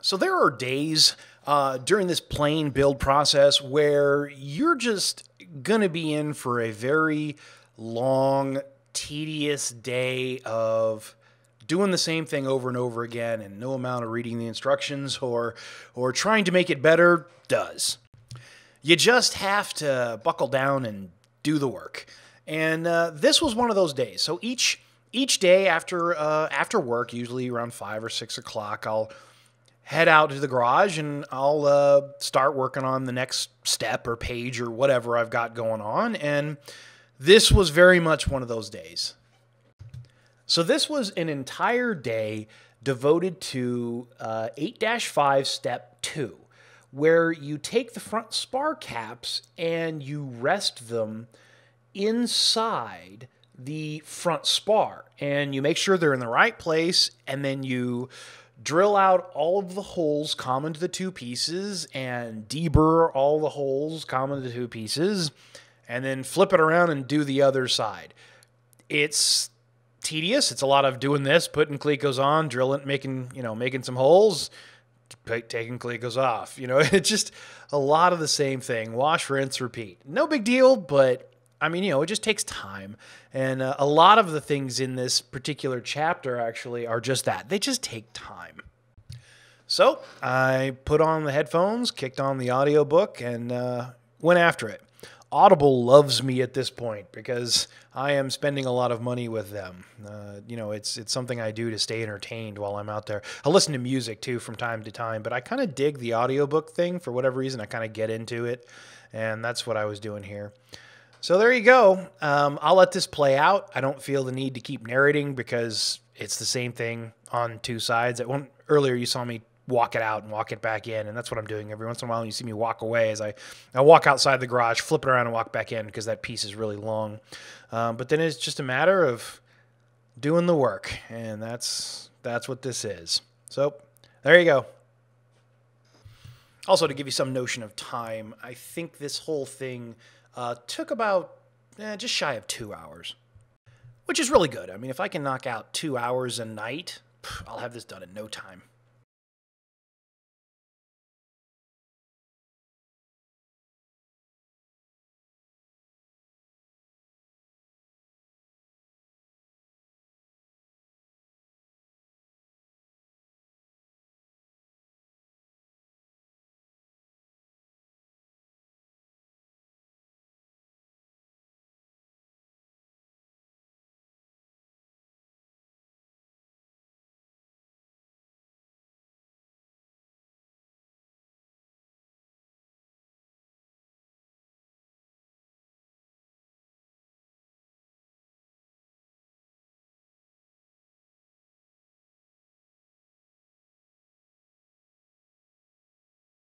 So there are days uh, during this plane build process where you're just going to be in for a very long, tedious day of doing the same thing over and over again and no amount of reading the instructions or or trying to make it better does. You just have to buckle down and do the work. And uh, this was one of those days. So each each day after uh, after work, usually around five or six o'clock, I'll head out to the garage and I'll uh, start working on the next step or page or whatever I've got going on. And this was very much one of those days. So this was an entire day devoted to uh, 8-5 step 2 where you take the front spar caps and you rest them inside the front spar and you make sure they're in the right place and then you drill out all of the holes common to the two pieces and deburr all the holes common to the two pieces and then flip it around and do the other side. It's tedious. It's a lot of doing this, putting clecos on, drilling, making, you know, making some holes, taking clecos off. You know, it's just a lot of the same thing. Wash, rinse, repeat. No big deal, but I mean, you know, it just takes time. And uh, a lot of the things in this particular chapter actually are just that. They just take time. So I put on the headphones, kicked on the audiobook, and uh, went after it. Audible loves me at this point because I am spending a lot of money with them. Uh, you know, it's it's something I do to stay entertained while I'm out there. I listen to music too from time to time, but I kind of dig the audiobook thing for whatever reason. I kind of get into it, and that's what I was doing here. So there you go. Um, I'll let this play out. I don't feel the need to keep narrating because it's the same thing on two sides. At one earlier, you saw me walk it out and walk it back in. And that's what I'm doing every once in a while. You see me walk away as I, I walk outside the garage, flip it around and walk back in because that piece is really long. Um, but then it's just a matter of doing the work. And that's, that's what this is. So there you go. Also, to give you some notion of time, I think this whole thing uh, took about eh, just shy of two hours, which is really good. I mean, if I can knock out two hours a night, I'll have this done in no time.